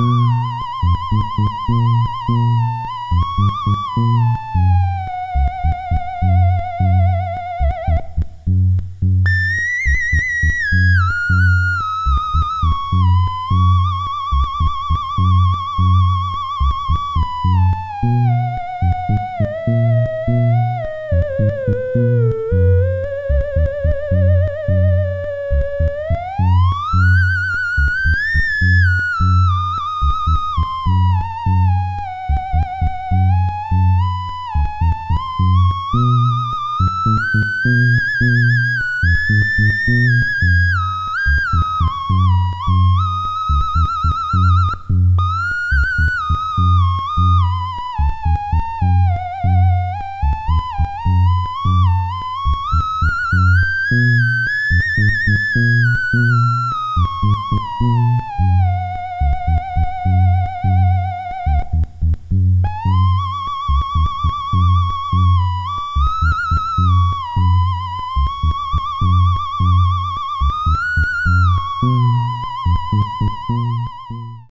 Thank you. Música Mm-hmm.